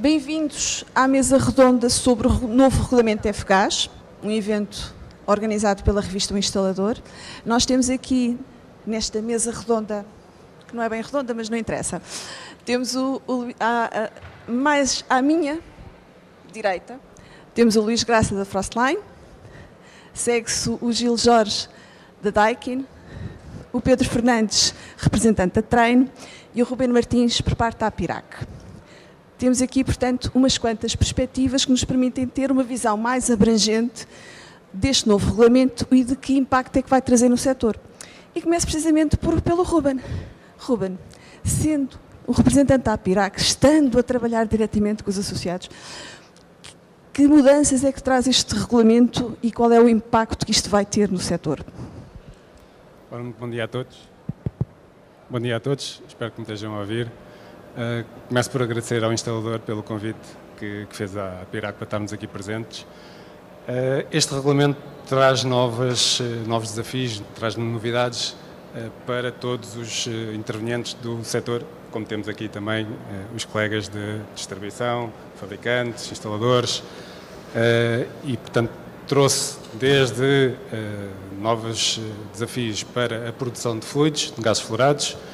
Bem-vindos à mesa redonda sobre o novo regulamento de FGAS, um evento organizado pela revista O Instalador. Nós temos aqui, nesta mesa redonda, que não é bem redonda, mas não interessa, temos o, o a, a, mais à minha direita, temos o Luís Graça da Frostline, segue-se o Gil Jorge da Daikin, o Pedro Fernandes, representante da Treino, e o Ruben Martins, por parte da Apirac. Temos aqui, portanto, umas quantas perspectivas que nos permitem ter uma visão mais abrangente deste novo regulamento e de que impacto é que vai trazer no setor. E começo precisamente por, pelo Ruben. Ruben, sendo o representante da APIRAC, estando a trabalhar diretamente com os associados, que mudanças é que traz este regulamento e qual é o impacto que isto vai ter no setor? Bom dia a todos. Bom dia a todos, espero que me estejam a ouvir. Uh, começo por agradecer ao instalador pelo convite que, que fez à Pirac para estarmos aqui presentes. Uh, este regulamento traz novas, uh, novos desafios, traz novidades para todos os intervenientes do setor, como temos aqui também os colegas de distribuição, fabricantes, instaladores, e portanto trouxe desde novos desafios para a produção de fluidos, de gases fluorados, eh,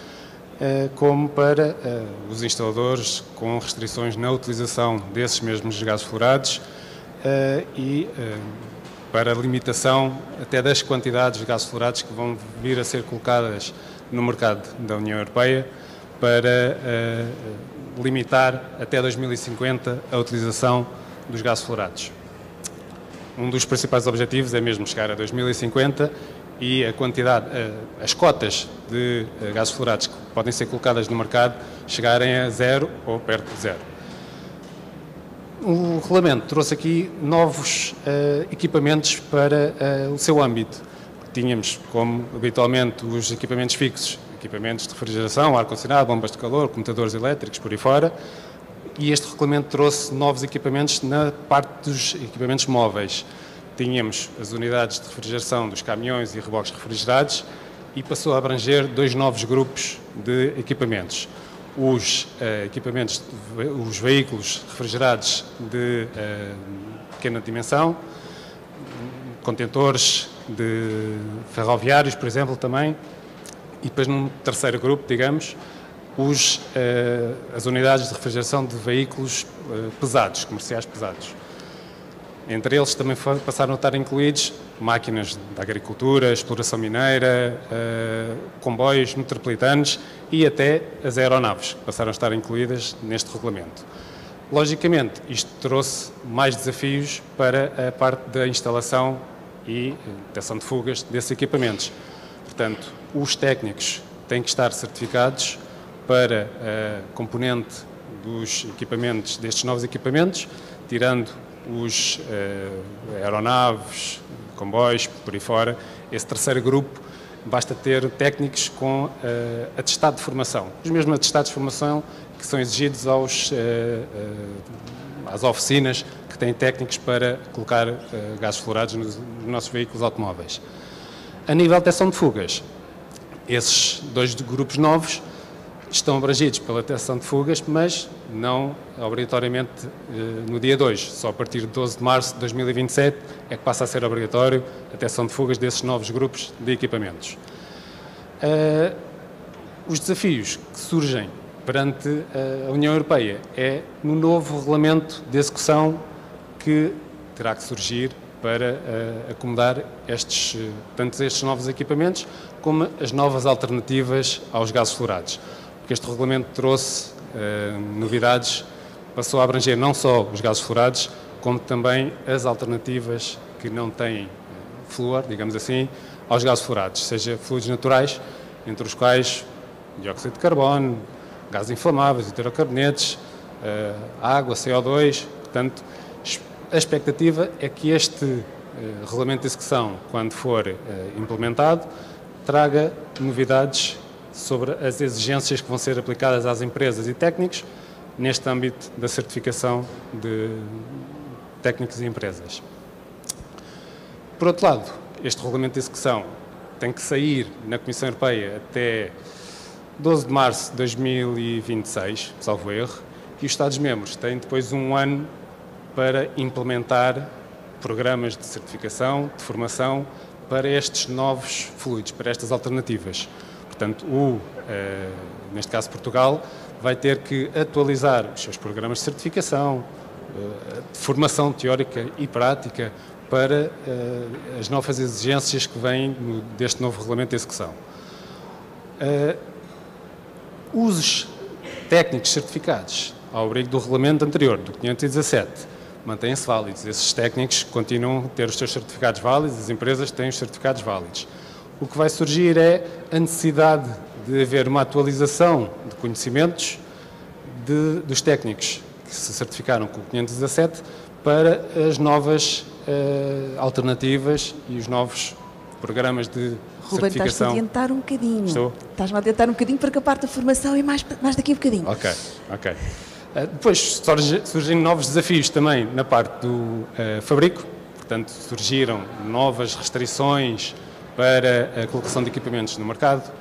como para eh, os instaladores com restrições na utilização desses mesmos gases fluorados eh, e para a limitação até das quantidades de gases fluorados que vão vir a ser colocadas no mercado da União Europeia para limitar até 2050 a utilização dos gases fluorados. Um dos principais objetivos é mesmo chegar a 2050 e a quantidade, eh, as cotas de eh, gases fluorados que podem ser colocadas no mercado chegarem a zero ou perto de zero. O regulamento trouxe aqui novos uh, equipamentos para uh, o seu âmbito. Tínhamos, como habitualmente, os equipamentos fixos, equipamentos de refrigeração, ar-condicionado, bombas de calor, computadores elétricos, por aí fora, e este regulamento trouxe novos equipamentos na parte dos equipamentos móveis tínhamos as unidades de refrigeração dos caminhões e reboques refrigerados e passou a abranger dois novos grupos de equipamentos. Os uh, equipamentos, os veículos refrigerados de uh, pequena dimensão, contentores de ferroviários, por exemplo, também, e depois num terceiro grupo, digamos, os, uh, as unidades de refrigeração de veículos pesados, comerciais pesados. Entre eles também passaram a estar incluídos máquinas da agricultura, exploração mineira, uh, comboios metropolitanos e até as aeronaves, que passaram a estar incluídas neste regulamento. Logicamente, isto trouxe mais desafios para a parte da instalação e detecção de fugas desses equipamentos. Portanto, os técnicos têm que estar certificados para a componente dos equipamentos, destes novos equipamentos, tirando os uh, aeronaves, comboios, por aí fora, esse terceiro grupo, basta ter técnicos com uh, atestado de formação. Os mesmos atestados de formação que são exigidos aos, uh, uh, às oficinas que têm técnicos para colocar gases fluorados nos, nos nossos veículos automóveis. A nível de detecção de fugas, esses dois grupos novos estão abrangidos pela detecção de fugas, mas não obrigatoriamente eh, no dia 2. Só a partir de 12 de março de 2027 é que passa a ser obrigatório a detecção de fugas desses novos grupos de equipamentos. Uh, os desafios que surgem perante a União Europeia é no novo regulamento de execução que terá que surgir para acomodar estes, tanto estes novos equipamentos como as novas alternativas aos gases fluorados porque este regulamento trouxe uh, novidades, passou a abranger não só os gases fluorados, como também as alternativas que não têm eh, flúor, digamos assim, aos gases fluorados, seja fluidos naturais, entre os quais dióxido de carbono, gases inflamáveis, hidrocarbonetos, uh, água, CO2. Portanto, a expectativa é que este regulamento de execução, quando for implementado, traga novidades sobre as exigências que vão ser aplicadas às empresas e técnicos neste âmbito da certificação de técnicos e empresas. Por outro lado, este regulamento de execução tem que sair na Comissão Europeia até 12 de março de 2026, salvo erro, e os Estados-membros têm depois um ano para implementar programas de certificação, de formação para estes novos fluidos, para estas alternativas. Portanto, o, eh, neste caso Portugal, vai ter que atualizar os seus programas de certificação, eh, de formação teórica e prática para eh, as novas exigências que vêm deste novo regulamento de execução. Os técnicos certificados ao abrigo do regulamento anterior, do 517, mantêm-se válidos. Esses técnicos continuam a ter os seus certificados válidos, as empresas têm os certificados válidos. O que vai surgir é a necessidade de haver uma atualização de conhecimentos de, dos técnicos que se certificaram com o 517 para as novas uh, alternativas e os novos programas de Ruben, certificação. estás-me a adiantar um bocadinho. Estou? Estás-me a adiantar um bocadinho porque a parte da formação é mais, mais daqui a bocadinho. Ok, ok. Uh, depois surgem novos desafios também na parte do uh, fabrico, portanto surgiram novas restrições para a colocação de equipamentos no mercado.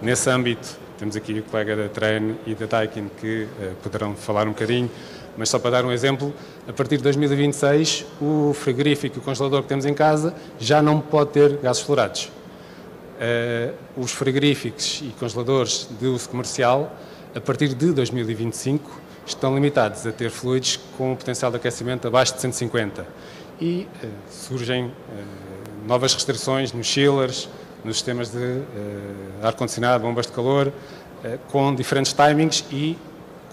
Nesse âmbito, temos aqui o colega da Train e da Daikin que uh, poderão falar um bocadinho, mas só para dar um exemplo, a partir de 2026 o frigorífico e o congelador que temos em casa já não pode ter gases fluorados. os frigoríficos e congeladores de uso comercial, a partir de 2025, estão limitados a ter fluidos com um potencial de aquecimento abaixo de 150 e uh, surgem novas restrições nos chillers, nos sistemas de uh, ar-condicionado, bombas de calor, com diferentes timings e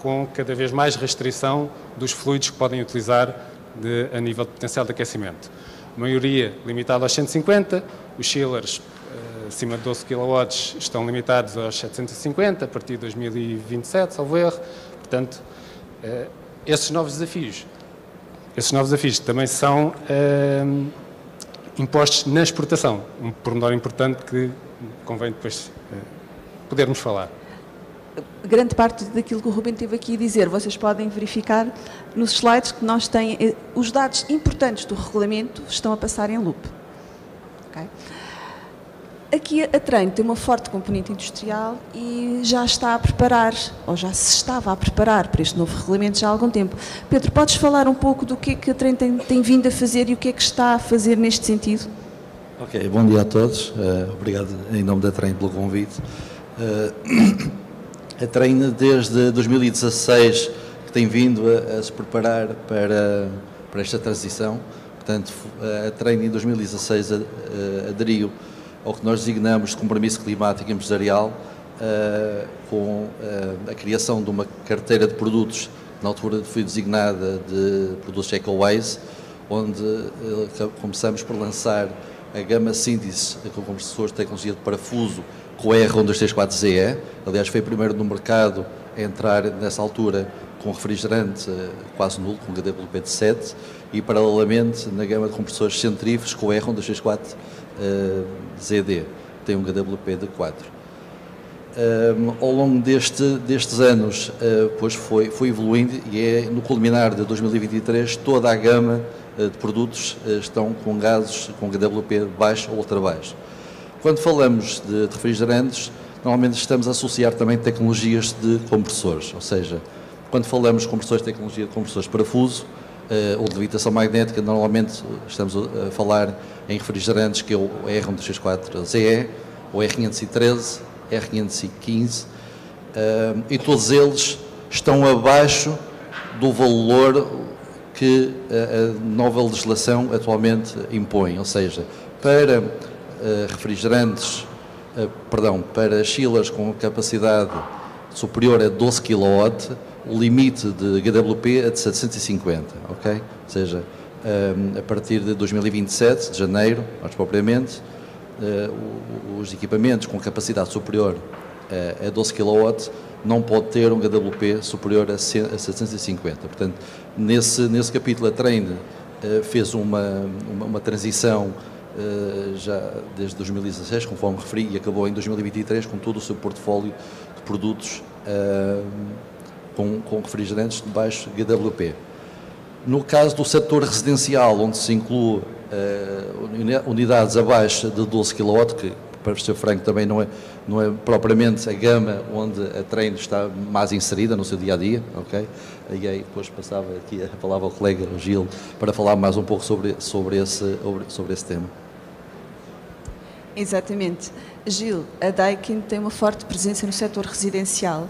com cada vez mais restrição dos fluidos que podem utilizar de, a nível de potencial de aquecimento. A maioria limitada aos 150, os chillers acima de 12 kW estão limitados aos 750 a partir de 2027, salvo erro. Portanto, uh, esses novos desafios, esses novos desafios também são uh, impostos na exportação, um pormenor importante que convém depois uh, podermos falar. Grande parte daquilo que o Rubem teve aqui a dizer, vocês podem verificar nos slides que nós têm, os dados importantes do regulamento estão a passar em loop. Okay? Aqui a Trem tem uma forte componente industrial e já está a preparar, ou já se estava a preparar para este novo regulamento já há algum tempo. Pedro, podes falar um pouco do que é que a Trem tem, tem vindo a fazer e o que é que está a fazer neste sentido? Ok, bom dia a todos. Uh, obrigado em nome da Trem pelo convite. Uh, a Trem desde 2016 que tem vindo a, a se preparar para, para esta transição. Portanto, a Trem em 2016 aderiu ao que nós designamos de compromisso climático empresarial, uh, com uh, a criação de uma carteira de produtos, na altura foi designada de produtos EcoWise, onde uh, começamos por lançar a gama síndice com compressores de tecnologia de parafuso com a R1234ZE. Aliás, foi o primeiro no mercado a entrar nessa altura com refrigerante quase nulo, com HWP de 7, e paralelamente na gama de compressores centrífugos com o R1234 uh, ZD, tem um HWP de 4. Um, ao longo deste, destes anos, uh, pois foi, foi evoluindo e é no culminar de 2023 toda a gama uh, de produtos uh, estão com gases com HWP baixo ou ultra baixo. Quando falamos de, de refrigerantes, normalmente estamos a associar também tecnologias de compressores, ou seja, quando falamos de compressores tecnologia de compressores parafuso, uh, ou de levitação magnética, normalmente estamos a falar em refrigerantes, que é o R164ZE, o R513, R515, uh, e todos eles estão abaixo do valor que a, nova legislação atualmente impõe, ou seja, para uh, refrigerantes, uh, perdão, para chillers com capacidade superior a 12 kW, o limite de GWP é de 750, ok? Ou seja, um, a partir de 2027, de janeiro, mais propriamente, uh, os equipamentos com capacidade superior a, a 12 kW não pode ter um GWP superior a, 750. Portanto, nesse, nesse capítulo a Train uh, fez uma, uma, uma transição uh, já desde 2016, conforme referi, e acabou em 2023 com todo o seu portfólio de produtos uh, com, com refrigerantes de baixo GWP. No caso do setor residencial, onde se inclui uh, unidades abaixo de 12 kW, que para ser franco, também não é, não é propriamente a gama onde a treino está mais inserida no seu dia a dia, ok? E aí depois passava aqui a palavra ao colega Gil para falar mais um pouco sobre, sobre, esse, sobre esse tema. Exatamente. Gil, a Daikin tem uma forte presença no setor residencial.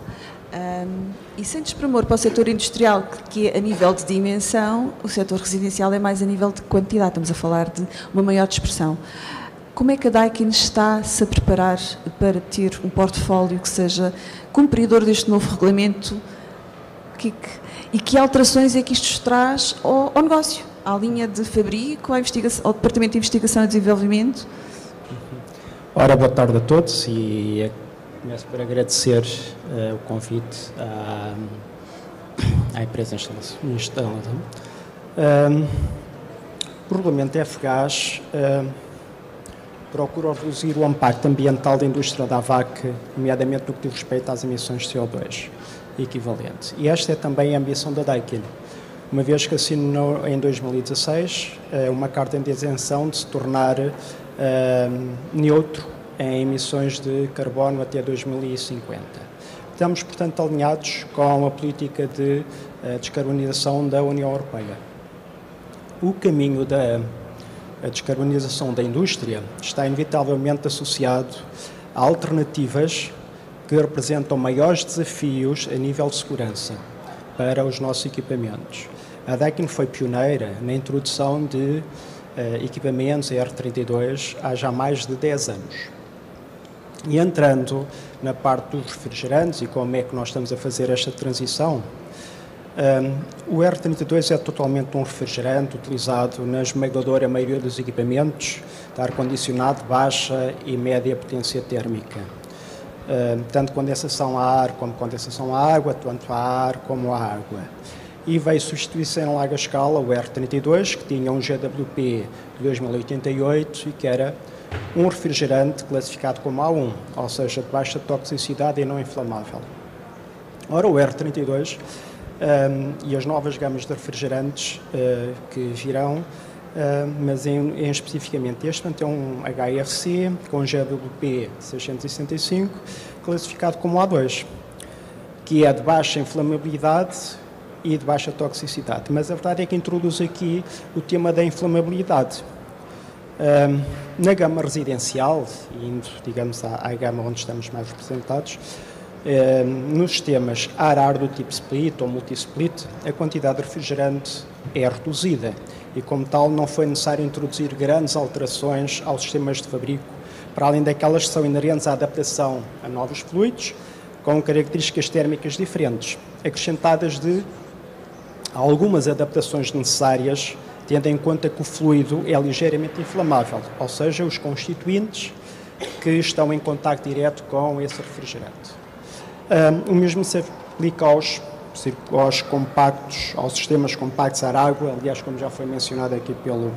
Um, e sem desprimor para o setor industrial, que é a nível de dimensão, o setor residencial é mais a nível de quantidade, estamos a falar de uma maior dispersão. Como é que a Daikin está-se a preparar para ter um portfólio que seja cumpridor deste novo regulamento que, que, e que alterações é que isto traz ao, ao negócio, à linha de fabrico, ao Departamento de Investigação e Desenvolvimento? Ora, boa tarde a todos e começo por agradecer uh, o convite à, à empresa instaladora. Um, o regulamento FGAS uh, procura reduzir o impacto ambiental da indústria da AVAC, nomeadamente no que diz respeito às emissões de CO2 equivalente. E esta é também a ambição da Daikin, uma vez que assinou em 2016 uh, uma carta de isenção de se tornar neutro em emissões de carbono até 2050. Estamos, portanto, alinhados com a política de uh, descarbonização da União Europeia. O caminho da descarbonização da indústria está inevitavelmente associado a alternativas que representam maiores desafios a nível de segurança para os nossos equipamentos. A Daikin foi pioneira na introdução de uh, equipamentos ER32 há já mais de 10 anos. E entrando na parte dos refrigerantes e como é que nós estamos a fazer esta transição, um, o R32 é totalmente um refrigerante utilizado na esmagadora maioria dos equipamentos de ar-condicionado baixa e média potência térmica. Um, tanto condensação a ar como condensação a água, tanto a ar como a água. E veio substituir-se em larga escala o R32, que tinha um GWP de 2088 e que era um refrigerante classificado como A1, ou seja, de baixa toxicidade e não inflamável. Ora, o R32 um, e as novas gamas de refrigerantes uh, que virão, uh, mas em, em, especificamente este, portanto, é um HFC com GWP 665, classificado como A2, que é de baixa inflamabilidade e de baixa toxicidade. Mas a verdade é que introduz aqui o tema da inflamabilidade na gama residencial, indo, digamos, à, à, gama onde estamos mais representados, nos sistemas ar-ar do tipo split ou multi-split, a quantidade de refrigerante é reduzida. E, como tal, não foi necessário introduzir grandes alterações aos sistemas de fabrico, para além daquelas que são inerentes à adaptação a novos fluidos, com características térmicas diferentes, acrescentadas de algumas adaptações necessárias tendo em conta que o fluido é ligeiramente inflamável, ou seja, os constituintes que estão em contato direto com esse refrigerante. Um, o mesmo se aplica aos, aos compactos, aos sistemas compactos ar água, aliás, como já foi mencionado aqui pelo,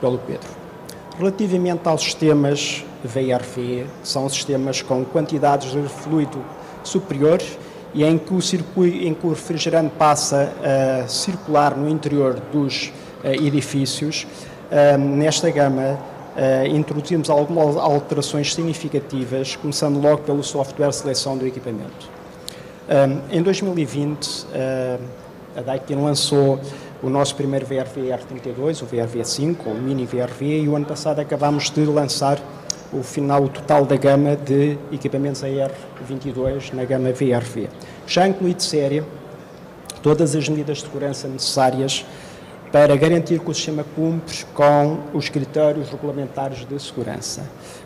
pelo Pedro. Relativamente aos sistemas VRV, são sistemas com quantidades de fluido superiores e em que o, circuito, em que o refrigerante passa a circular no interior dos edifícios. Nesta gama, Uh, introduzimos algumas alterações significativas, começando logo pelo software de seleção do equipamento. Em 2020, uh, a Daikin lançou o nosso primeiro VRV R32, o VRV5, ou o Mini VRV, e o ano passado acabámos de lançar o final total da gama de equipamentos AR22 na gama VRV. Já incluído de série todas as medidas de segurança necessárias para garantir que o sistema cumpre com os critérios regulamentares de segurança.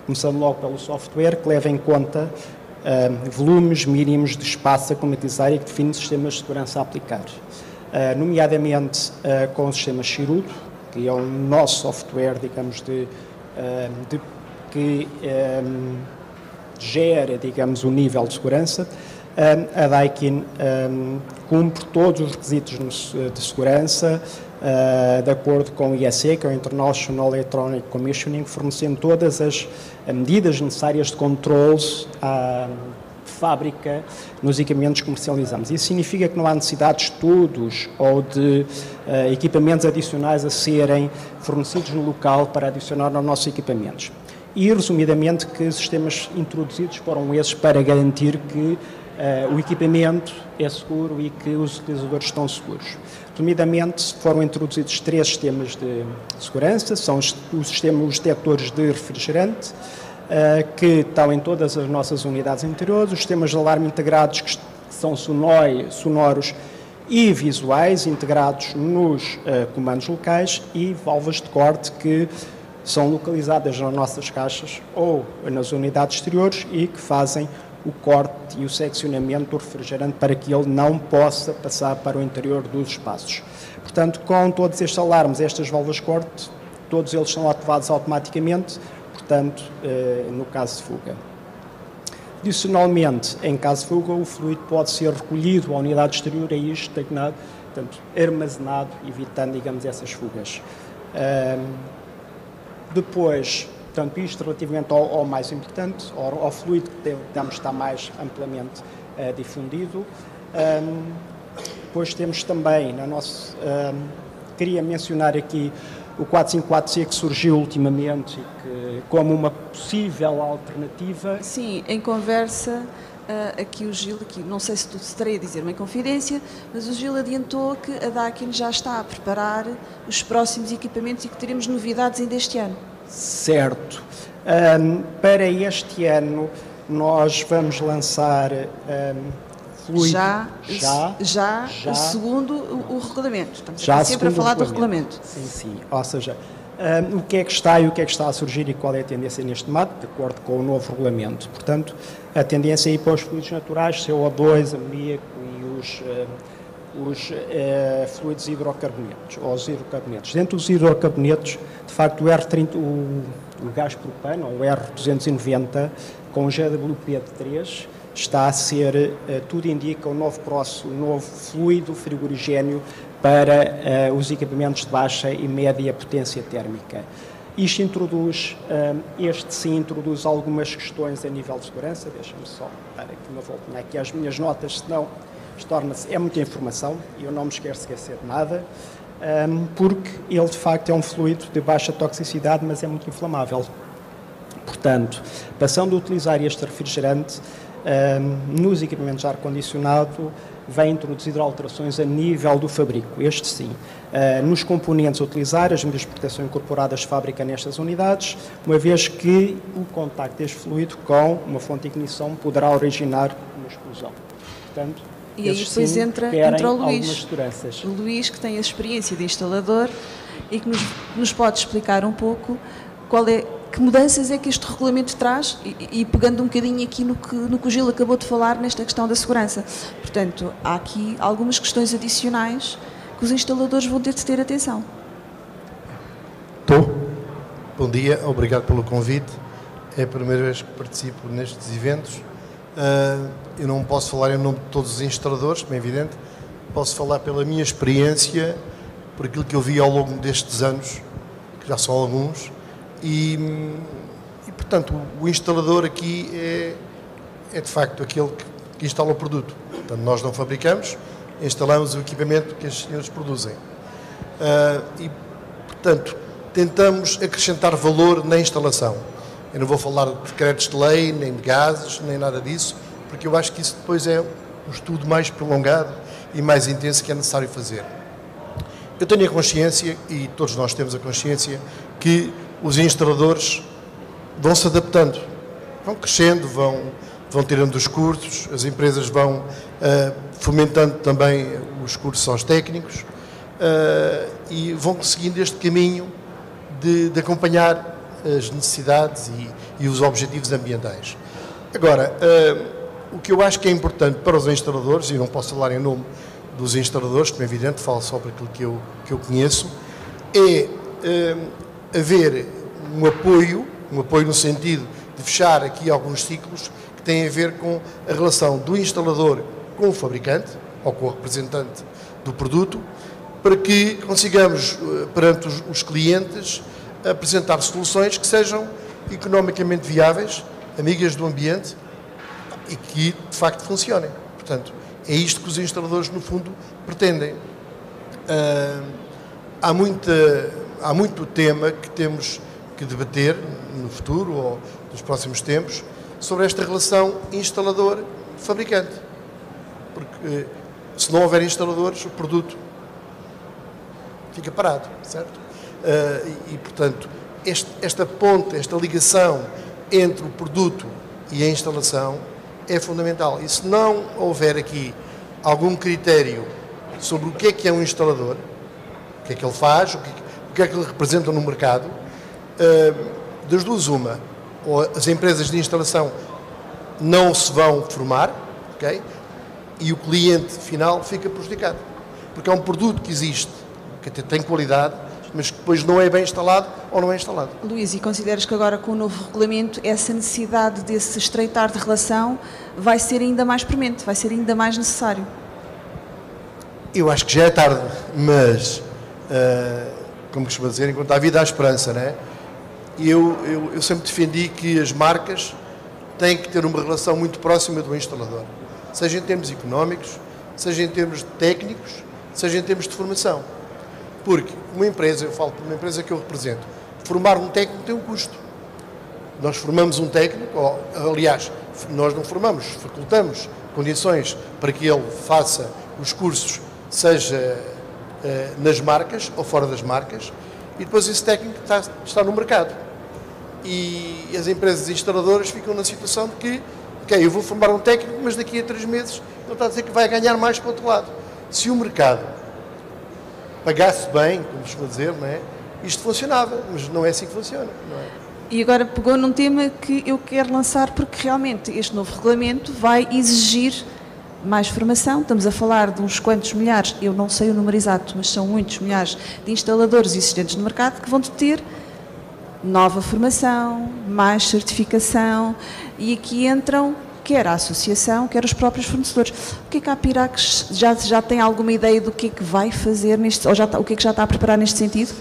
Começando logo pelo software, que leva em conta uh, volumes mínimos de espaço a climatizar e que define sistemas de segurança a aplicar. Uh, nomeadamente uh, com o sistema Chirudo, que é o nosso software, digamos, de, de que um, gera, digamos, o nível de segurança. a Daikin um, cumpre todos os requisitos de segurança, uh, de acordo com o IEC, que é o International Electronic Commissioning, fornecendo todas as medidas necessárias de controles à fábrica nos equipamentos que comercializamos. Isso significa que não há necessidade de estudos ou de uh, equipamentos adicionais a serem fornecidos no local para adicionar aos nossos equipamentos. e, resumidamente, que sistemas introduzidos foram esses para garantir que uh, o equipamento é seguro e que os utilizadores estão seguros. Resumidamente, foram introduzidos três sistemas de segurança, são os, sistemas, os detectores de refrigerante, uh, que estão em todas as nossas unidades interiores, os sistemas de alarme integrados, que são sonoros e visuais, integrados nos uh, comandos locais, e válvulas de corte, que são localizadas nas nossas caixas ou nas unidades exteriores e que fazem o corte e o seccionamento do refrigerante para que ele não possa passar para o interior dos espaços. Portanto, com todos estes alarmes, estas válvulas corte, todos eles são ativados automaticamente, portanto, eh, no caso de fuga. Adicionalmente, em caso de fuga, o fluido pode ser recolhido à unidade exterior e estagnado, portanto, armazenado, evitando, digamos, essas fugas. Depois, portanto, isto relativamente ao, ao mais importante, ao, ao, fluido que temos está mais amplamente uh, difundido. Um, depois temos também, na nossa, um, queria mencionar aqui o 454C que surgiu ultimamente que, como uma possível alternativa. Sim, em conversa Uh, aqui o Gil, aqui, não sei se tu estarei a dizer uma confidência, mas o Gil adiantou que a Dakin já está a preparar os próximos equipamentos e que teremos novidades ainda este ano. Certo. Um, para este ano nós vamos lançar um, fluido. Já, já, já, já segundo o, o regulamento. Estamos já sempre a falar do regulamento. Sim, sim. Ou seja, um, o que é que está e o que é que está a surgir e qual é a tendência neste momento, de acordo com o novo regulamento. Portanto, a tendência é ir para os fluidos naturais, CO2, amoníaco e os, os uh, fluidos hidrocarbonetos, ou os hidrocarbonetos. Dentro dos hidrocarbonetos, de facto, o R30, o, o gás propano, ou o R290, com o GWP3, está a ser, uh, tudo indica, o novo próximo, o novo fluido frigorigéneo para uh, os equipamentos de baixa e média potência térmica. Isto introduz, uh, este sim introduz algumas questões a nível de segurança, deixa-me só dar aqui uma voltinha aqui às minhas notas, senão torna-se, é muita informação e eu não me esqueço esquecer de nada, porque ele de facto é um fluido de baixa toxicidade, mas é muito inflamável. Portanto, passando a utilizar este refrigerante nos equipamentos de ar-condicionado, vem introduzir alterações a nível do fabrico, este sim. Uh, nos componentes a utilizar, as medidas de proteção incorporadas de fábrica nestas unidades, uma vez que o contacto deste fluido com uma fonte de ignição poderá originar uma explosão. Portanto, e aí depois sim, entra, entra o Luís. O Luís, que tem a experiência de instalador e que nos, nos pode explicar um pouco qual é, que mudanças é que este regulamento traz e, e, pegando um bocadinho aqui no que, no que o Gil acabou de falar nesta questão da segurança. Portanto, há aqui algumas questões adicionais que os instaladores vão ter de ter atenção. Estou. Bom dia, obrigado pelo convite. É a primeira vez que participo nestes eventos. Uh, eu não posso falar em nome de todos os instaladores, como é evidente. Posso falar pela minha experiência, por aquilo que eu vi ao longo destes anos, que já são alguns, e, e portanto, o instalador aqui é, é de facto aquele que, que instala o produto. Portanto, nós não fabricamos, instalamos o equipamento que os senhores produzem. Uh, e, portanto, tentamos acrescentar valor na instalação. Eu não vou falar de decretos de lei, nem de gases, nem nada disso, porque eu acho que isso depois é um estudo mais prolongado e mais intenso que é necessário fazer. Eu tenho a consciência, e todos nós temos a consciência, que os instaladores vão se adaptando, vão crescendo, vão, vão tirando os cursos, as empresas vão uh, fomentando também os cursos aos técnicos uh, e vão seguindo este caminho de, de acompanhar as necessidades e, e, os objetivos ambientais. Agora, uh, o que eu acho que é importante para os instaladores, e não posso falar em nome dos instaladores, como é evidente, falo só para aquilo que eu, que eu conheço, é haver um apoio, um apoio no sentido de fechar aqui alguns ciclos que têm a ver com a relação do instalador com o fabricante ou com o representante do produto, para que consigamos, eh, perante os, os clientes, apresentar soluções que sejam economicamente viáveis, amigas do ambiente e que de facto funcionem. Portanto, é isto que os instaladores, no fundo, pretendem. Uh, há, muita, há muito tema que temos que debater no futuro ou nos próximos tempos, sobre esta relação instalador-fabricante. Porque se não houver instaladores, o produto fica parado, certo? E, e portanto, este, esta ponte, esta ligação entre o produto e a instalação é fundamental. E se não houver aqui algum critério sobre o que é que é um instalador, o que é que ele faz, o que, o que é que ele representa no mercado, das duas uma, ou as empresas de instalação não se vão formar, ok? E o cliente final fica prejudicado. Porque é um produto que existe, que tem qualidade, mas que depois não é bem instalado ou não é instalado. Luís, e consideras que agora com o novo regulamento essa necessidade desse estreitar de relação vai ser ainda mais premente, vai ser ainda mais necessário? Eu acho que já é tarde, mas, uh, como costuma dizer, enquanto há vida há esperança, não é? Eu, eu, eu sempre defendi que as marcas têm que ter uma relação muito próxima do instalador, seja em termos económicos, seja em termos técnicos, seja em termos de formação. Porque uma empresa, eu falo por uma empresa que eu represento, formar um técnico tem um custo. Nós formamos um técnico, ou, aliás, nós não formamos, facultamos condições para que ele faça os cursos, seja eh, nas marcas ou fora das marcas, e depois esse técnico está, está no mercado e as empresas instaladoras ficam na situação de que, ok, eu vou formar um técnico, mas daqui a três meses ele está a dizer que vai ganhar mais para o outro lado. Se o mercado pagasse bem, como costuma dizer, não é? isto funcionava, mas não é assim que funciona. Não é? E agora pegou num tema que eu quero lançar porque realmente este novo regulamento vai exigir mais formação. Estamos a falar de uns quantos milhares, eu não sei o número exato, mas são muitos milhares de instaladores existentes no mercado que vão ter nova formação, mais certificação e aqui entram quer a associação, quer os próprios fornecedores. O que é que a Pirax já, já tem alguma ideia do que é que vai fazer neste, ou já está, o que é que já está a preparar neste sentido?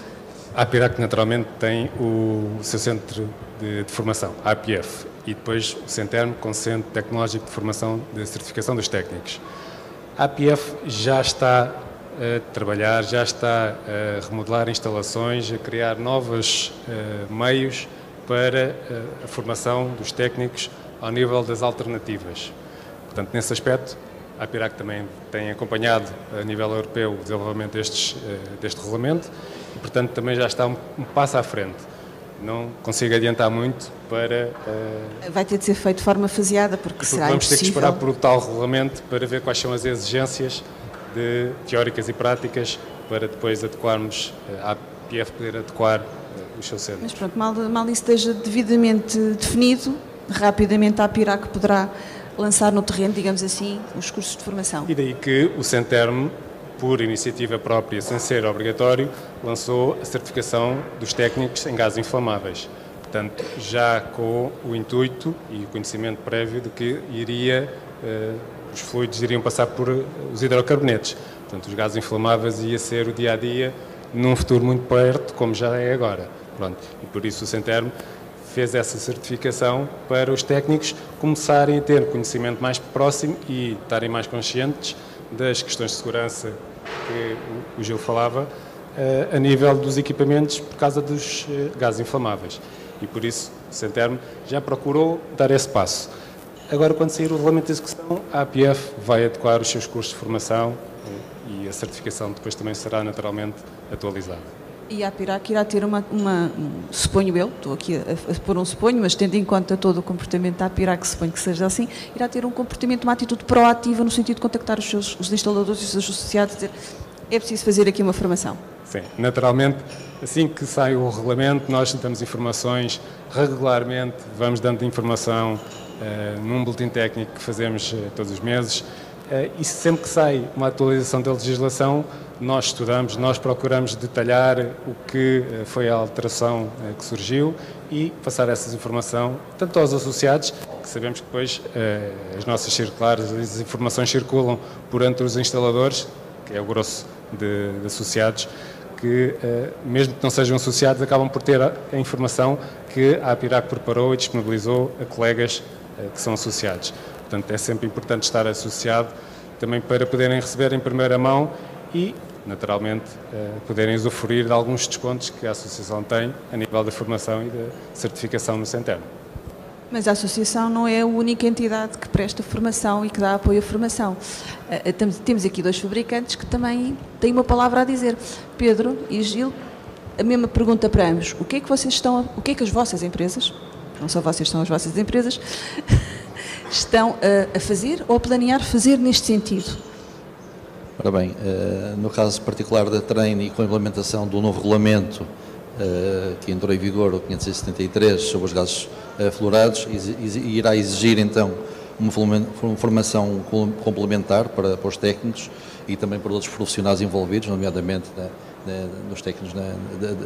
A Pirac naturalmente tem o seu centro de, de formação, a APF, e depois o Centerm com o Centro Tecnológico de Formação de Certificação dos Técnicos. A APF já está a trabalhar, já está a remodelar instalações, a criar novos uh, meios para uh, a formação dos técnicos ao nível das alternativas. Portanto, nesse aspecto, a PIRAC também tem acompanhado a nível europeu o desenvolvimento destes, uh, deste regulamento e, portanto, também já está um, um passo à frente. Não consigo adiantar muito para. Vai ter de ser feito de forma faseada, porque, porque será Vamos impossível. ter que esperar por o tal regulamento para ver quais são as exigências de teóricas e práticas para depois adequarmos, eh, a APF poder adequar eh, os seus centros. Mas pronto, mal, mal isso esteja devidamente definido, rapidamente a APIRAC poderá lançar no terreno, digamos assim, os cursos de formação. E daí que o Centerm, por iniciativa própria, sem ser obrigatório, lançou a certificação dos técnicos em gases inflamáveis. Portanto, já com o intuito e o conhecimento prévio de que iria uh, os fluidos iriam passar por eh, os hidrocarbonetos. Portanto, os gases inflamáveis ia ser o dia a dia num futuro muito perto, como já é agora. Pronto. E por isso o Centermo fez essa certificação para os técnicos começarem a ter conhecimento mais próximo e estarem mais conscientes das questões de segurança que o Gil falava eh, a nível dos equipamentos por causa dos eh, gases inflamáveis. E por isso o Centermo já procurou dar esse passo. Agora, quando sair o regulamento de execução, a APF vai adequar os seus cursos de formação eh, e a certificação depois também será naturalmente atualizada. E a APIRAC irá ter uma, uma, suponho eu, estou aqui a, a pôr um suponho, mas tendo em conta todo o comportamento da APIRAC, suponho que seja assim, irá ter um comportamento, uma atitude proativa no sentido de contactar os seus os instaladores e os seus associados e dizer é preciso fazer aqui uma formação. Sim, naturalmente, assim que sai o regulamento, nós damos informações regularmente, vamos dando informação uh, num boletim técnico que fazemos uh, todos os meses. E sempre que sai uma atualização da legislação, nós estudamos, nós procuramos detalhar o que foi a alteração que surgiu e passar essa informação tanto aos associados, que sabemos que depois as nossas circulares, as informações circulam por entre os instaladores, que é o grosso de, de associados, que mesmo que não sejam associados, acabam por ter a, informação que a APIRAC preparou e disponibilizou a colegas eh, que são associados. Portanto, é sempre importante estar associado também para poderem receber em primeira mão e naturalmente, eh, poderem usufruir de alguns descontos que a Associação tem a nível da formação e da certificação no Centeno. Mas a Associação não é a única entidade que presta formação e que dá apoio à formação. Eh, temos aqui dois fabricantes que também têm uma palavra a dizer. Pedro e Gil, a mesma pergunta para ambos. O que é que vocês estão, o que é que as vossas empresas, não só vocês são as vossas empresas, estão a, a fazer ou a planear fazer neste sentido? Ora bem, eh, no caso particular da Train e com a implementação do novo regulamento eh, que entrou em vigor, o 573, sobre os gases eh, fluorados, irá exigir então uma formação complementar para, para os técnicos e também para outros profissionais envolvidos, nomeadamente na, na, nos técnicos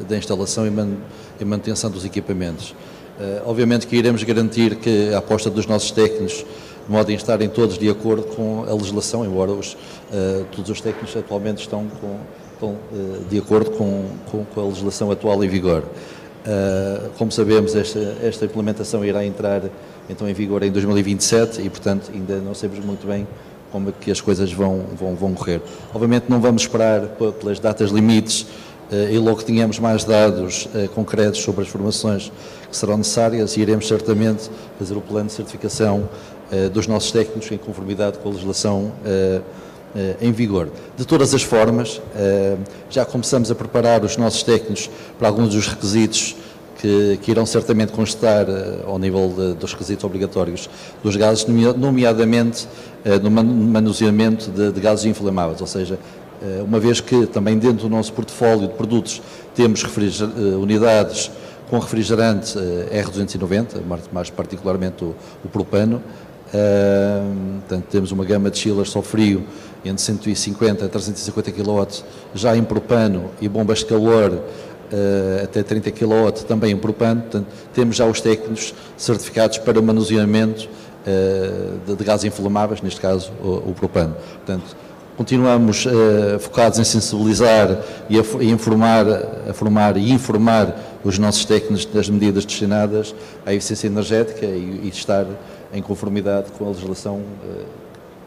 da instalação e, man, e, manutenção dos equipamentos. Uh, obviamente que iremos garantir que a aposta dos nossos técnicos de modo a estarem todos de acordo com a legislação, embora os, uh, todos os técnicos atualmente estão com, com, uh, de acordo com, com, a legislação atual em vigor. Como sabemos, esta, esta implementação irá entrar então em vigor em 2027 e, portanto, ainda não sabemos muito bem como é que as coisas vão, vão, vão correr. Obviamente não vamos esperar pelas datas limites e logo tenhamos mais dados concretos sobre as formações que serão necessárias, iremos certamente fazer o plano de certificação eh, dos nossos técnicos em conformidade com a legislação eh, eh, em vigor. De todas as formas, já começamos a preparar os nossos técnicos para alguns dos requisitos que, que irão certamente constar ao nível de, dos requisitos obrigatórios dos gases, nomeadamente no manuseamento de, de gases inflamáveis, ou seja, uma vez que também dentro do nosso portfólio de produtos temos unidades com refrigerante R290, mais particularmente o, propano, portanto, temos uma gama de chillers só frio entre 150 a 350 kW já em propano e bombas de calor até 30 kW também em propano. Portanto, temos já os técnicos certificados para o manuseamento de, de gases inflamáveis, neste caso o, o propano. Portanto, continuamos uh, focados em sensibilizar e a, informar, a formar e informar os nossos técnicos das medidas destinadas à eficiência energética e, e estar em conformidade com a legislação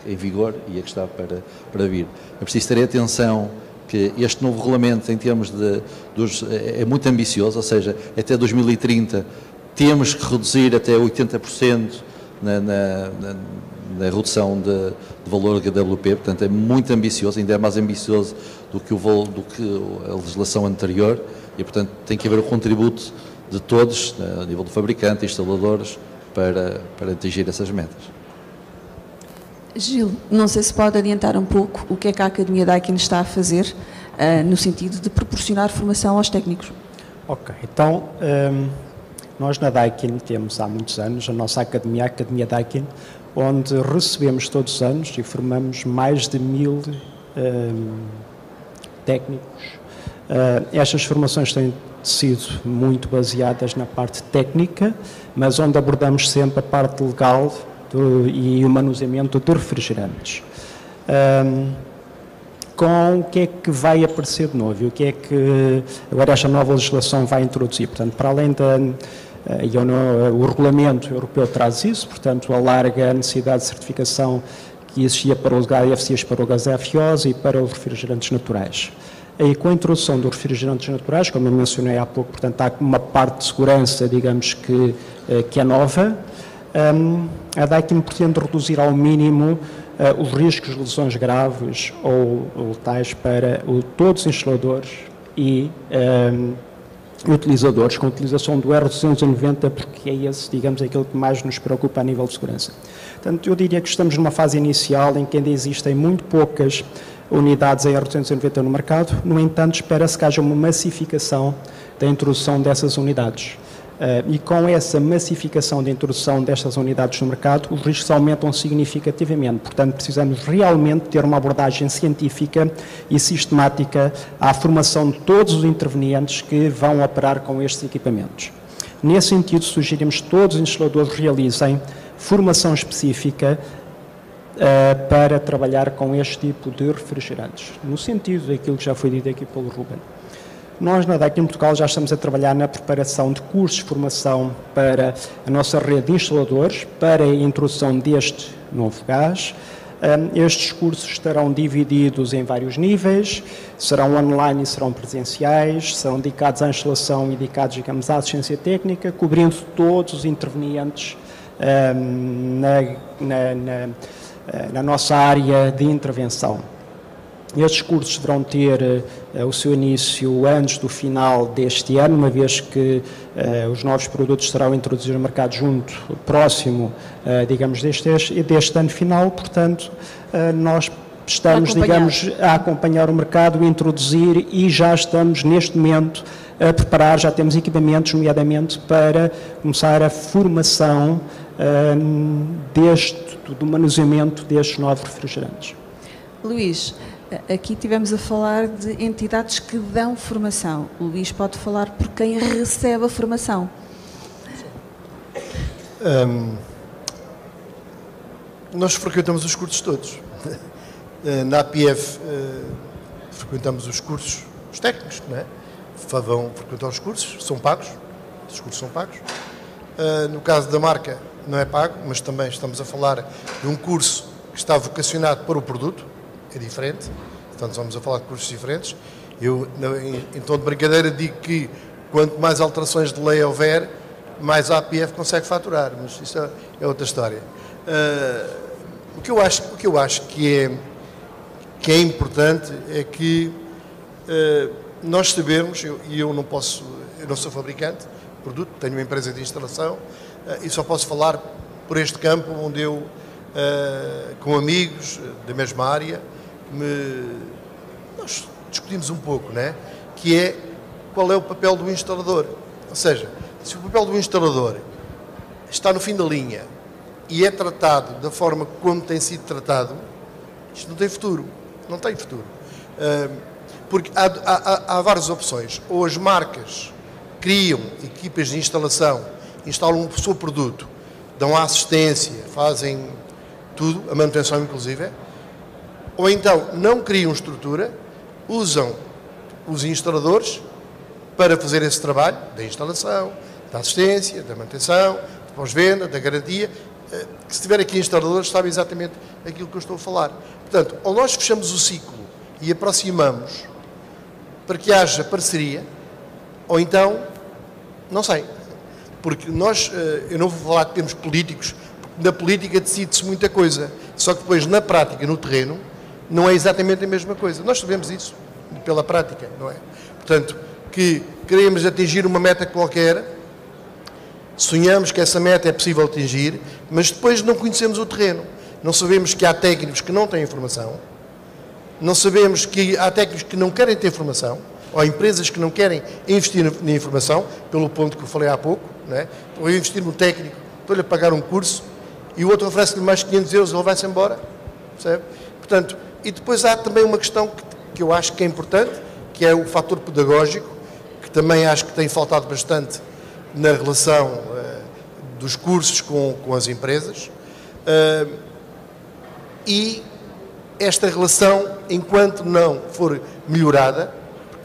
eh, em vigor e a que está para, para vir. É preciso ter atenção que este novo regulamento, em termos de. Dos, é, é muito ambicioso, ou seja, até 2030 temos que reduzir até 80% na, na, na, na redução de, de, valor GWP, portanto é muito ambicioso, ainda é mais ambicioso do que, o, do que a legislação anterior e, portanto, tem que haver o contributo de todos, a nível do fabricante, instaladores, para, para atingir essas metas. Gil, não sei se pode adiantar um pouco o que é que a Academia Daikin está a fazer uh, no sentido de proporcionar formação aos técnicos. Ok, então um, nós na Daikin temos há muitos anos a nossa academia, a Academia Daikin, onde recebemos todos os anos e formamos mais de mil um, técnicos. Uh, estas formações têm sido muito baseadas na parte técnica, mas onde abordamos sempre a parte legal do, e o manuseamento de refrigerantes. Um, com o que é que vai aparecer de novo e o que é que agora esta nova legislação vai introduzir. Portanto, para além da eh, o regulamento europeu traz isso, portanto, alarga a necessidade de certificação que existia para os HFCs para o gás FOS e para os refrigerantes naturais. Aí, com a introdução dos refrigerantes naturais, como eu mencionei há pouco, portanto, há uma parte de segurança, digamos que, eh, que é nova. Um, a Daikin pretende reduzir ao mínimo os riscos de lesões graves ou, letais para todos os instaladores e um, utilizadores, com a utilização do R290, porque é esse, digamos, aquilo que mais nos preocupa a nível de segurança. Portanto, eu diria que estamos numa fase inicial em que ainda existem muito poucas unidades AR290 no mercado, no entanto, espera-se que haja uma massificação da introdução dessas unidades. Uh, e com essa massificação da introdução destas unidades no mercado, os riscos aumentam significativamente. Portanto, precisamos realmente ter uma abordagem científica e sistemática à formação de todos os intervenientes que vão operar com estes equipamentos. Nesse sentido, sugerimos que todos os instaladores realizem formação específica uh, para trabalhar com este tipo de refrigerantes, no sentido daquilo que já foi dito aqui pelo Ruben. Nós, na DEC em Portugal, já estamos a trabalhar na preparação de cursos de formação para a nossa rede de instaladores, para a introdução deste novo gás. Estes cursos estarão divididos em vários níveis, serão online e serão presenciais, serão dedicados à instalação e dedicados, digamos, à assistência técnica, cobrindo todos os intervenientes na, na, na, na nossa área de intervenção. Estes cursos deverão ter uh, o seu início antes do final deste ano, uma vez que uh, os novos produtos serão introduzidos no mercado junto, próximo, uh, digamos, deste, deste ano final, portanto, nós estamos, a digamos, a acompanhar o mercado, a introduzir e já estamos neste momento a preparar, já temos equipamentos, nomeadamente, para começar a formação deste, do manuseamento destes novos refrigerantes. Luís, Aqui tivemos a falar de entidades que dão formação. O Luís pode falar por quem recebe a formação. Um, nós frequentamos os cursos todos. Eh, na APF uh, eh, frequentamos os cursos, os técnicos, não é? Vão frequentar os cursos, são pagos, os cursos são pagos. Uh, no caso da marca, não é pago, mas também estamos a falar de um curso que está vocacionado para o produto, é diferente, portanto vamos a falar de cursos diferentes. Eu, em, tom de brincadeira, digo que quanto mais alterações de lei houver, mais a APF consegue faturar, mas isso é, é outra história. Uh, o, que eu acho, o que eu acho que é, que é importante é que uh, nós sabemos, e eu, eu, não posso, eu não sou fabricante de produto, tenho uma empresa de instalação uh, e só posso falar por este campo onde eu, com amigos da mesma área, me, nós discutimos um pouco, né? que é qual é o papel do instalador. Ou seja, se o papel do instalador está no fim da linha e é tratado da forma como tem sido tratado, isto não tem futuro. Não tem futuro. Porque há, há, há várias opções. Ou as marcas criam equipas de instalação, instalam o seu produto, dão assistência, fazem tudo, a manutenção inclusive, ou então não criam estrutura, usam os instaladores para fazer esse trabalho da instalação, da assistência, da manutenção, da pós-venda, da garantia. Eh, que se tiver aqui instaladores, sabe exatamente aquilo que eu estou a falar. Portanto, ou nós fechamos o ciclo e aproximamos para que haja parceria, ou então, não sei. Porque nós, eh, eu não vou falar que temos políticos, porque na política decide-se muita coisa. Só que depois, na prática, no terreno, não é exatamente a mesma coisa. Nós sabemos isso pela prática, não é? Portanto, que queremos atingir uma meta qualquer, sonhamos que essa meta é possível atingir, mas depois não conhecemos o terreno. Não sabemos que há técnicos que não têm informação, não sabemos que há técnicos que não querem ter informação, ou empresas que não querem investir na informação, pelo ponto que eu falei há pouco, não é? Ou investir no técnico, estou-lhe a pagar um curso e o outro oferece-lhe mais 500 euros ele vai-se embora, percebe? Portanto, e depois há também uma questão que, que eu acho que é importante, que é o fator pedagógico, que também acho que tem faltado bastante na relação uh, dos cursos com, com as empresas. Uh, e esta relação, enquanto não for melhorada,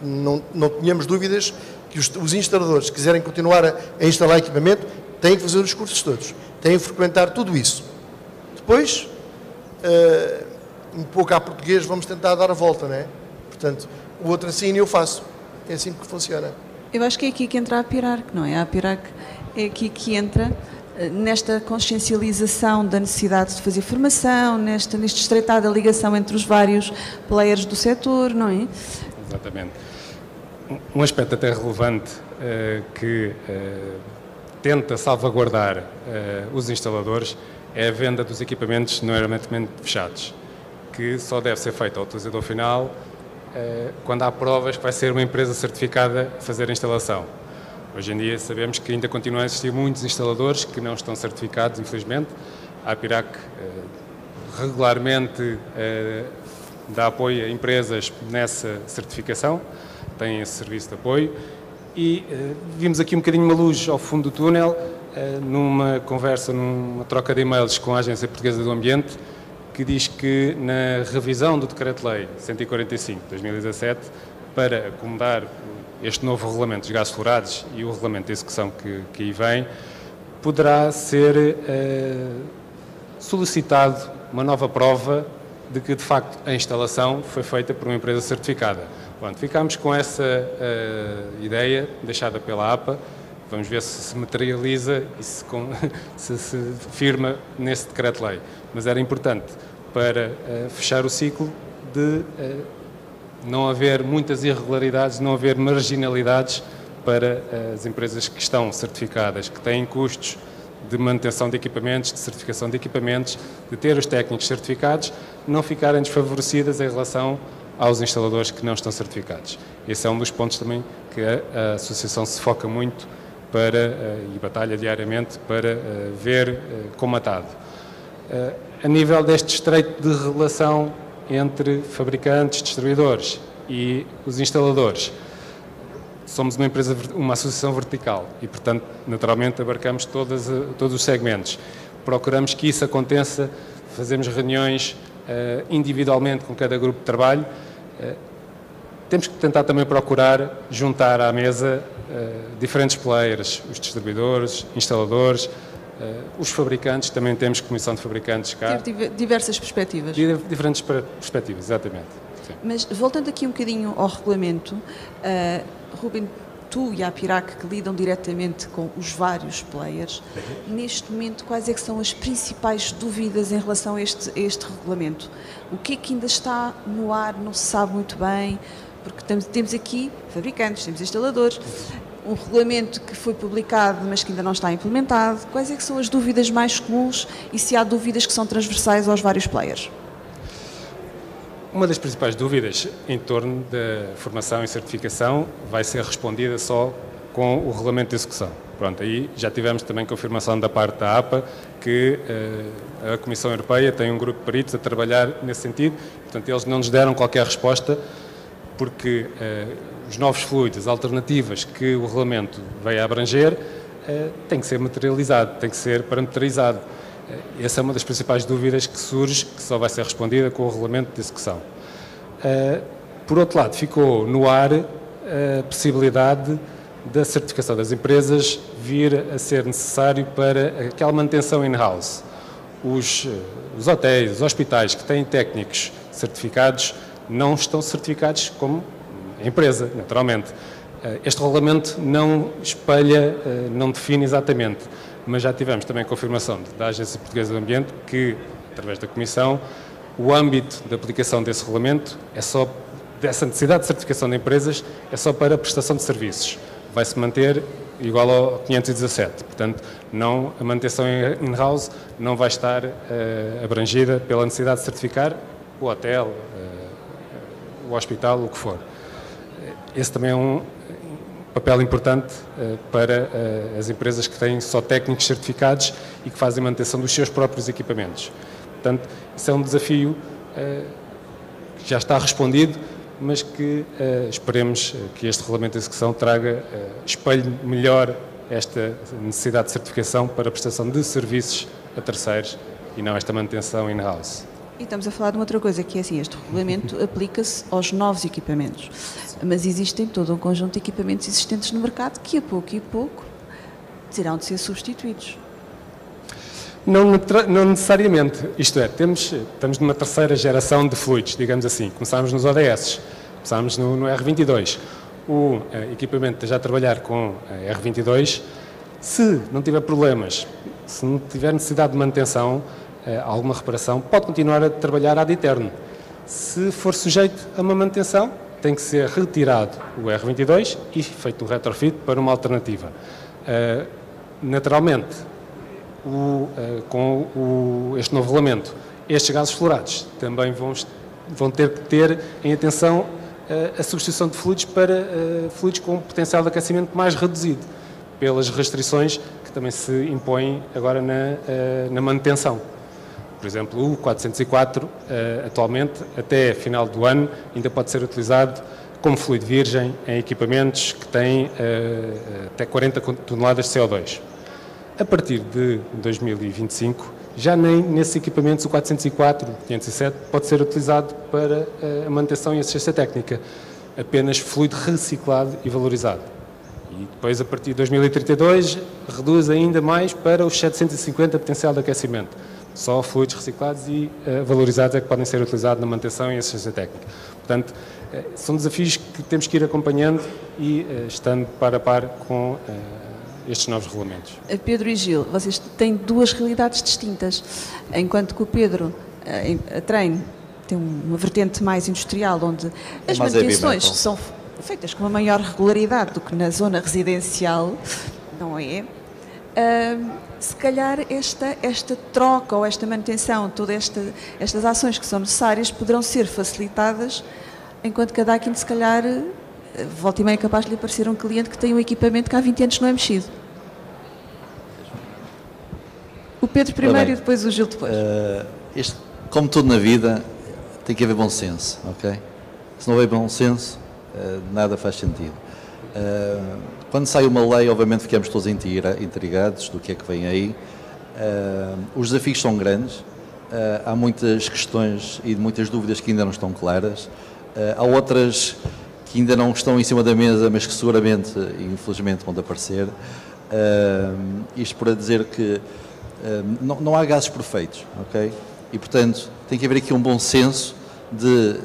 não, não tenhamos dúvidas que os, os instaladores, que quiserem continuar a, a, instalar equipamento, têm que fazer os cursos todos, têm que frequentar tudo isso. Depois, uh, um pouco à português, vamos tentar dar a volta, não é? Portanto, o outro assim eu faço. É assim que funciona. Eu acho que é aqui que entra a PIRAC, não é? A PIRAC é aqui que entra eh, nesta consciencialização da necessidade de fazer formação, nesta, neste estreitar da ligação entre os vários players do setor, não é? Exatamente. Um aspecto até relevante uh, que uh, tenta salvaguardar uh, os instaladores é a venda dos equipamentos não hermeticamente fechados que só deve ser feita ao utilizador final eh, quando há provas que vai ser uma empresa certificada a fazer a instalação. Hoje em dia sabemos que ainda continuam a existir muitos instaladores que não estão certificados, infelizmente. A Apirac eh, regularmente eh, dá apoio a empresas nessa certificação, tem esse serviço de apoio e vimos aqui um bocadinho uma luz ao fundo do túnel numa conversa, numa troca de e-mails com a Agência Portuguesa do Ambiente, que diz que na revisão do Decreto-Lei 145 de 2017, para acomodar este novo regulamento dos gases fluorados e o regulamento de execução que, que aí vem, poderá ser uh, solicitado uma nova prova de que, de facto, a instalação foi feita por uma empresa certificada. Pronto, ficámos com essa uh, ideia deixada pela APA. Vamos ver se se materializa e se, se, se firma nesse decreto-lei. Mas era importante para uh, fechar o ciclo de uh, não haver muitas irregularidades, não haver marginalidades para as empresas que estão certificadas, que têm custos de manutenção de equipamentos, de certificação de equipamentos, de ter os técnicos certificados, não ficarem desfavorecidas em relação aos instaladores que não estão certificados. Esse é um dos pontos também que a, a Associação se foca muito para, uh, e batalha diariamente para uh, ver uh, comatado. a nível deste estreito de relação entre fabricantes, distribuidores e os instaladores, somos uma empresa, uma associação vertical e, portanto, naturalmente abarcamos todas, todos os segmentos. Procuramos que isso aconteça, fazemos reuniões individualmente com cada grupo de trabalho. Temos que tentar também procurar juntar à mesa diferentes players, os distribuidores, instaladores, os fabricantes, também temos comissão de fabricantes cá. Diversas perspectivas. Diferentes perspectivas, exatamente. Sim. Mas voltando aqui um bocadinho ao regulamento, uh, Ruben, tu e a Pirac que lidam diretamente com os vários players, neste momento quais é que são as principais dúvidas em relação a este, a este regulamento? O que é que ainda está no ar, não se sabe muito bem, porque temos, temos aqui fabricantes, temos instaladores, um regulamento que foi publicado mas que ainda não está implementado. Quais é que são as dúvidas mais comuns e se há dúvidas que são transversais aos vários players? Uma das principais dúvidas em torno da formação e certificação vai ser respondida só com o regulamento de execução. Pronto, aí já tivemos também confirmação da parte da APA que uh, a Comissão Europeia tem um grupo de peritos a trabalhar nesse sentido, portanto eles não nos deram qualquer resposta porque uh, os novos fluidos, as alternativas que o regulamento veio a abranger, uh, tem que ser materializado, tem que ser parametrizado. Eh, essa é uma das principais dúvidas que surge, que só vai ser respondida com o regulamento de execução. Eh, por outro lado, ficou no ar a possibilidade da certificação das empresas vir a ser necessário para aquela manutenção in-house. Os, eh, os hotéis, os hospitais que têm técnicos certificados não estão certificados como empresa, naturalmente. Este regulamento não espelha, não define exatamente mas já tivemos também confirmação da Agência Portuguesa do Ambiente que, através da Comissão, o âmbito de aplicação desse regulamento é só, dessa necessidade de certificação de empresas, é só para prestação de serviços. Vai-se manter igual ao 517. Portanto, não, a manutenção in-house não vai estar uh, abrangida pela necessidade de certificar o hotel, o hospital, o que for. Esse também é um, papel importante uh, para uh, as empresas que têm só técnicos certificados e que fazem manutenção dos seus próprios equipamentos. Portanto, isso é um desafio uh, que já está respondido, mas que esperemos que este regulamento de execução traga, espelhe melhor esta necessidade de certificação para a prestação de serviços a terceiros e não esta manutenção in-house. E estamos a falar de uma outra coisa, que é assim, este regulamento aplica-se aos novos equipamentos, mas existem todo um conjunto de equipamentos existentes no mercado que a pouco e pouco terão de ser substituídos. Não, não, necessariamente, isto é, temos, estamos numa terceira geração de fluidos, digamos assim. Começámos nos ODS, começámos no, no R22. O uh, equipamento já a trabalhar com a R22, se não tiver problemas, se não tiver necessidade de manutenção, eh, alguma reparação, pode continuar a trabalhar ad eterno. Se for sujeito a uma manutenção, tem que ser retirado o R22 e feito um retrofit para uma alternativa. Uh, naturalmente, o, uh, com o, este novo regulamento, estes gases fluorados também vão, vão ter que ter em atenção uh, a substituição de fluidos para fluidos com potencial de aquecimento mais reduzido, pelas restrições que também se impõem agora na, na manutenção. Por exemplo, o 404, eh, atualmente, até final do ano, ainda pode ser utilizado como fluido virgem em equipamentos que têm eh, até 40 toneladas de CO2. A partir de 2025, já nem nesses equipamentos o 404, 507 pode ser utilizado para eh, a manutenção e assistência técnica, apenas fluido reciclado e valorizado. E depois, a partir de 2032, reduz ainda mais para os 750 potencial de aquecimento. Só fluidos reciclados e uh, valorizados é que podem ser utilizados na manutenção e assistência técnica. Portanto, uh, são desafios que temos que ir acompanhando e uh, estando para a par com estes novos regulamentos. Pedro e Gil, vocês têm duas realidades distintas. Enquanto que o Pedro, a treino, tem uma vertente mais industrial, onde é as manutenções são feitas com uma maior regularidade do que na zona residencial, não é? Uh, se calhar esta, esta troca ou esta manutenção, todas esta, estas ações que são necessárias poderão ser facilitadas, enquanto que a Daikin, se calhar, volta e meia é capaz de lhe aparecer um cliente que tem um equipamento que há 20 anos não é mexido. O Pedro primeiro e depois o Gil depois. Uh, este, como tudo na vida, tem que haver bom senso, ok? Se não houver bom senso, uh, nada faz sentido. Uh, quando sai uma lei, obviamente ficamos todos intrigados do que é que vem aí. Uh, os desafios são grandes, há muitas questões e muitas dúvidas que ainda não estão claras. há outras que ainda não estão em cima da mesa, mas que seguramente infelizmente vão aparecer. isto para dizer que não, não há gases perfeitos, ok? E portanto tem que haver aqui um bom senso de,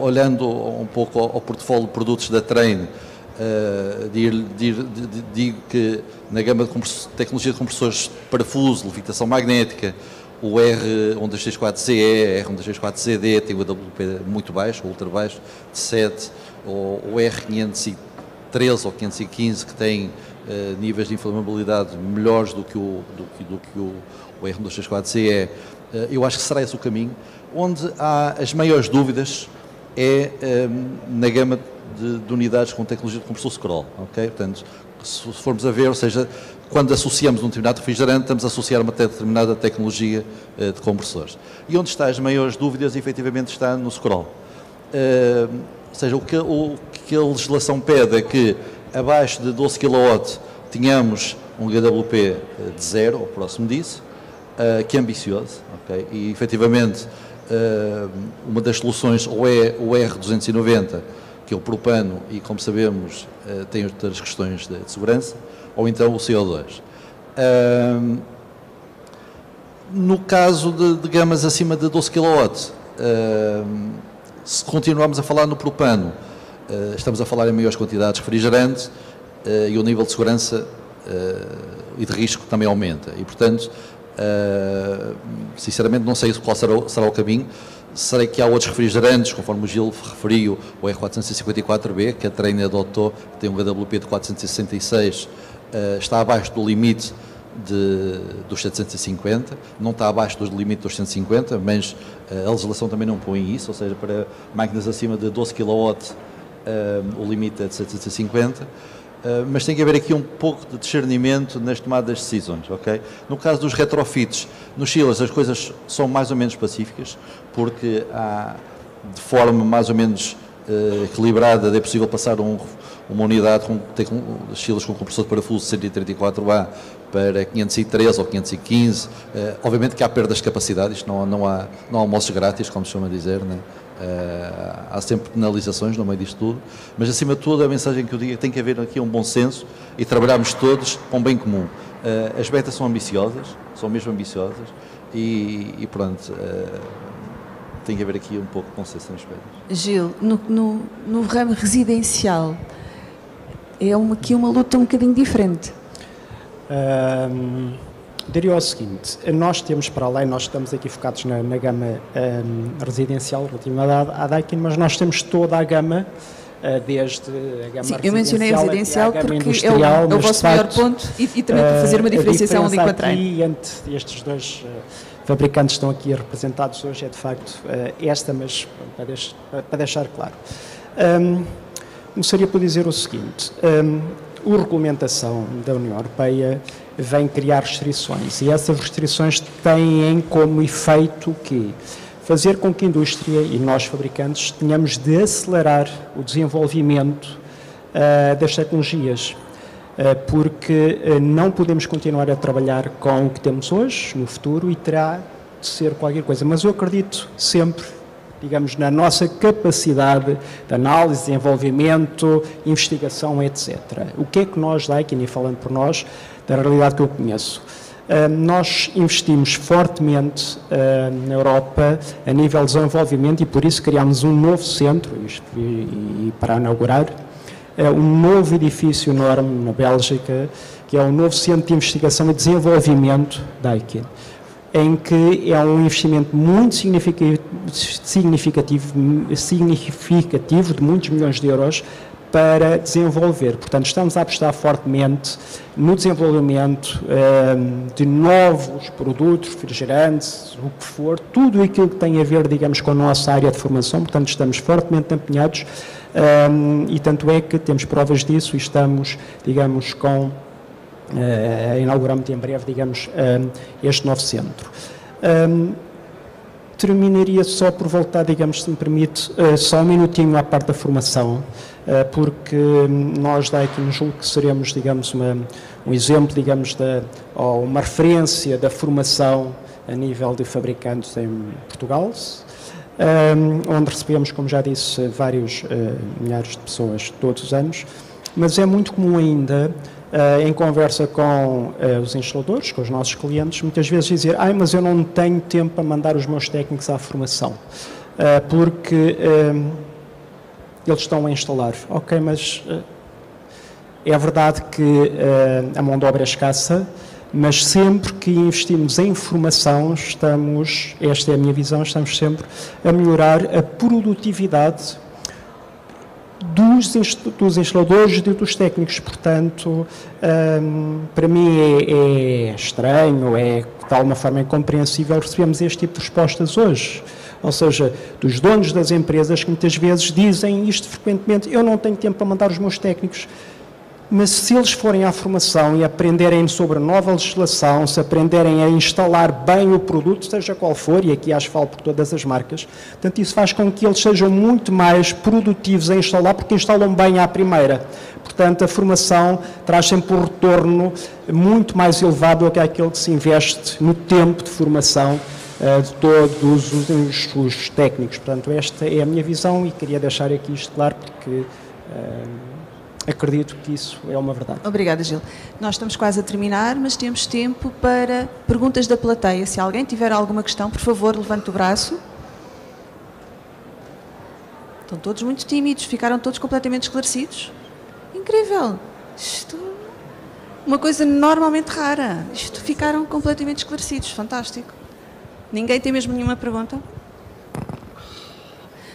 olhando um pouco ao, portfólio de produtos da Train, uh, digo que na gama de tecnologia de compressores parafuso, levitação magnética, o R164CE, R164CD tem o AWP muito baixo, ultra baixo, de 7, ou o R513 ou 515 que tem uh, níveis de inflamabilidade melhores do que o, do, do que o, o R164CE, uh, eu acho que será esse o caminho. Onde há as maiores dúvidas é um, na gama de, de, unidades com tecnologia de compressor scroll, ok? Portanto, se formos a ver, ou seja, quando associamos um determinado refrigerante, estamos a associar uma determinada tecnologia uh, de compressores. E onde está as maiores dúvidas, efetivamente, está no scroll. Uh, ou seja, o que, o que, a legislação pede é que abaixo de 12 kW tenhamos um GWP eh, de zero, ou próximo disso, uh, que é ambicioso, ok? E efetivamente uh, uma das soluções ou é o R290, que é o propano e como sabemos uh, tem outras questões de, segurança, ou então o CO2. no caso de, de, gamas acima de 12 kW, se continuarmos a falar no propano, estamos a falar em maiores quantidades de refrigerante e o nível de segurança e de risco também aumenta. E, portanto, Uh, sinceramente não sei qual será o, será o caminho. Será que há outros refrigerantes, conforme o Gil referiu, o R454B, que a Train adotou, tem um HWP de 466, uh, está abaixo do limite de, dos 750, não está abaixo do limite dos 150, mas uh, a legislação também não põe isso, ou seja, para máquinas acima de 12 kW o limite é de 750. Uh, mas tem que haver aqui um pouco de discernimento nas tomadas de decisões, ok? No caso dos retrofits, nos chilas as coisas são mais ou menos pacíficas, porque há, de forma mais ou menos uh, equilibrada, é possível passar um, uma unidade com, chilas com compressor de parafuso 134A para 513 ou 515. Uh, eh, obviamente que há perdas de capacidade, isto não, não, há, não há almoços grátis, como se chama dizer, né? Uh, há sempre penalizações no meio disto tudo, mas acima de tudo a mensagem que eu digo é que tem que haver aqui um bom senso e trabalharmos todos para um bem comum. Uh, as betas são ambiciosas, são mesmo ambiciosas e, e pronto, uh, tem que haver aqui um pouco de bom senso nas betas. Gil, no, no, no ramo residencial é uma, aqui uma luta um bocadinho diferente. Um Diria o seguinte, nós temos para além, nós estamos aqui focados na, na gama um, residencial relativamente à, à Daikin, mas nós temos toda a gama uh, desde a gama Sim, eu mencionei residencial porque é o, é o vosso maior ponto e, e também para fazer uma uh, diferenciação ali com a E entre estes dois uh, fabricantes estão aqui representados hoje é de facto esta, mas para, deixar, para deixar claro. Um, começaria por dizer o seguinte, um, a regulamentação da União Europeia vem criar restrições e essas restrições têm como efeito que fazer com que a indústria e nós fabricantes tenhamos de acelerar o desenvolvimento uh, das tecnologias, uh, porque uh, não podemos continuar a trabalhar com o que temos hoje, no futuro, e terá de ser qualquer coisa. Mas eu acredito sempre, digamos, na nossa capacidade de análise, desenvolvimento, investigação, etc. O que é que nós, da Daikin, e falando por nós, da realidade que eu conheço. nós investimos fortemente na Europa a nível de desenvolvimento e por isso criámos um novo centro, e, para inaugurar, um novo edifício enorme na Bélgica, que é o novo Centro de Investigação e Desenvolvimento da Aiken em que é um investimento muito significativo, significativo de muitos milhões de euros para desenvolver. Portanto, estamos a apostar fortemente no desenvolvimento um, de novos produtos, refrigerantes, o que for, tudo aquilo que tem a ver, digamos, com a nossa área de formação. Portanto, estamos fortemente empenhados um, e tanto é que temos provas disso e estamos, digamos, com uh, inauguramos em breve, digamos, este novo centro. Terminaria só por voltar, digamos, se me permite, uh, só um minutinho à parte da formação, uh, porque nós da nos julgo que seremos, digamos, uma, um exemplo, digamos, ou uma referência da formação a nível de fabricantes em Portugal, um, onde recebemos, como já disse, vários uh, milhares de pessoas todos os anos, mas é muito comum ainda em conversa com uh, os instaladores, com os nossos clientes, muitas vezes dizer, ai, mas eu não tenho tempo para mandar os meus técnicos à formação, uh, porque eles estão a instalar. Ok, mas é verdade que a mão de obra é escassa, mas sempre que investimos em formação, estamos, esta é a minha visão, estamos sempre a melhorar a produtividade dos, dos instaladores e dos técnicos. Portanto, um, para mim é, é, estranho, é de alguma forma incompreensível recebermos este tipo de respostas hoje. Ou seja, dos donos das empresas que muitas vezes dizem isto frequentemente: eu não tenho tempo para mandar os meus técnicos mas se eles forem à formação e aprenderem sobre a nova legislação, se aprenderem a instalar bem o produto, seja qual for, e aqui acho que falo por todas as marcas, portanto isso faz com que eles sejam muito mais produtivos a instalar, porque instalam bem à primeira. Portanto, a formação traz sempre um retorno muito mais elevado do que aquele que se investe no tempo de formação uh, de todos os, os, técnicos. Portanto, esta é a minha visão e queria deixar aqui isto claro, porque... Uh, acredito que isso é uma verdade. Obrigada, Gil. Nós estamos quase a terminar, mas temos tempo para perguntas da plateia. Se alguém tiver alguma questão, por favor, levante o braço. Estão todos muito tímidos, ficaram todos completamente esclarecidos. Incrível! Isto uma coisa normalmente rara. Isto ficaram completamente esclarecidos, fantástico. Ninguém tem mesmo nenhuma pergunta?